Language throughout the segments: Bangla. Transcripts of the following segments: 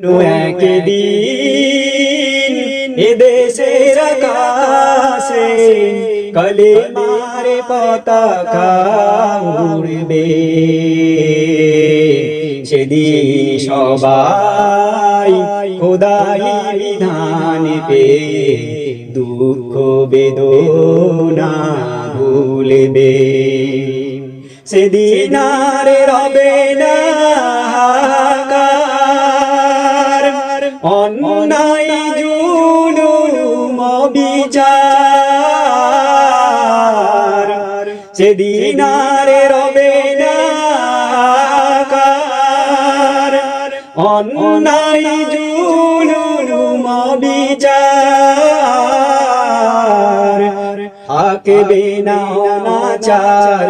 একদিন এদেশের আকাশে কলে মারে পতাকা উড়বে। সেদিন সবাই খোদাই বিধান পে, দুঃখ বেদনা ভুলবে। সেদিন আর রবে না বিচার। সেদিন আর রবে না অন্যায় জুলুম বিচার থাকবে না অনাচার,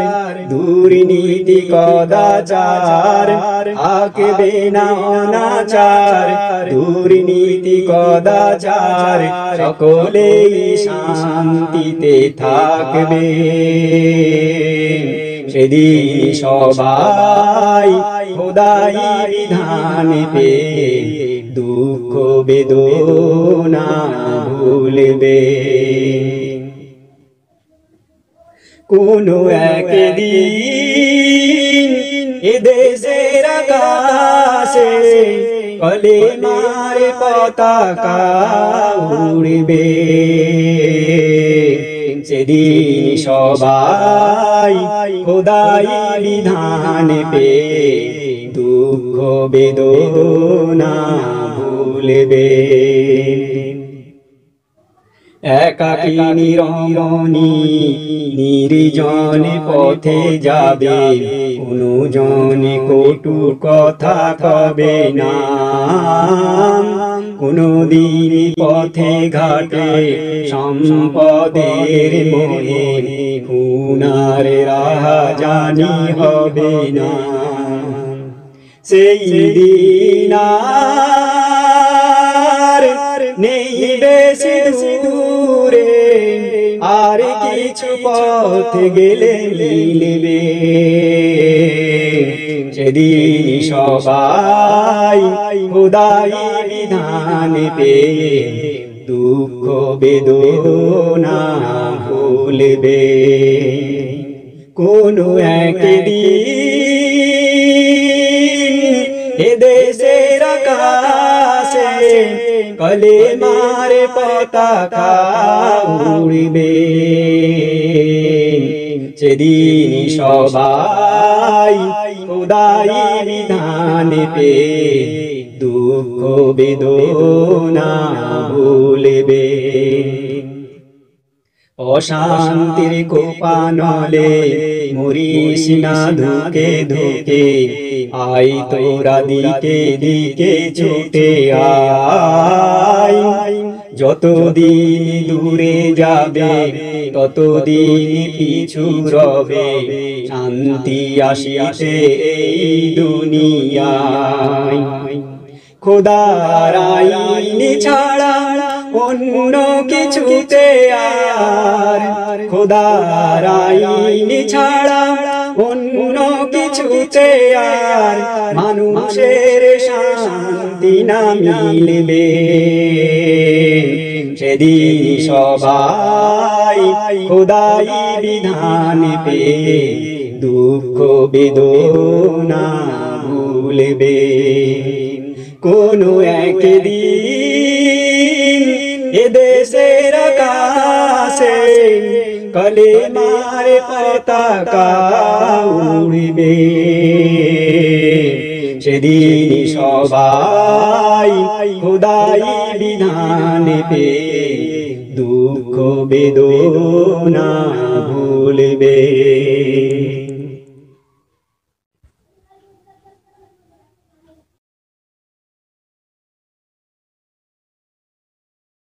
দুর্নীতি কদাচার। থাকবে না অনাচার, দুর্নীতি কদাচার। সকলেই শান্তিতে থাকবে। সেদিন সবাই খোদাই বিধান পে দুঃখ বেদনা ভুলবে। কোনো একদিন এদেশের আকাশে কলে মারে পতাকা উড়বে। সেদিন সবাই খোদাই বিধান পে দুঃখ বেদনা ভুলবে। একাকী নিরমণি নির্জন পথে যাবে। কোনো জনে কটু কথা কবে না? কোনো দিন পথে ঘাটে সম্পদের মোহে খুনার রাহা জানি হবে না। সেই দিন নেই বেশি পথ গেলে মিলবে। সেদিন সবাই খোদাই বিধান পে দুঃখ বেদনা ভুলবে। কোনো একদিন এদেশের আকাশে কলে মারে পতাকা উড়বে। সেদিন সবাই খোদাই বিধান পে দুঃখ বেদনা ভুলবে। অশান্তির কোপানলে মরিস না ধুকে ধুকে, আই তোরা দিকে দিকে ছুটে আয়। যতদিন দূরে যাবে, ততদিন পিছু রবে। শান্তি আসিয়াছে এই দুনিয়ায়। খোদার আইন ছাড়া অন্য কিছুতে আর। খোদার আইন ছাড়া অন্য কিছুতে আর। মানুষের শান্তি না মিলবে। সেদিন সবাই খোদাই বিধান পে দুঃখ, বেদনা ভুলবে। কোনো একদিন এদেশের আকাশে কলে মারে পতাকা উড়বে। সেদিন সবাই খোদাই বিধান পে দুঃখ বেদনা ভুলবে।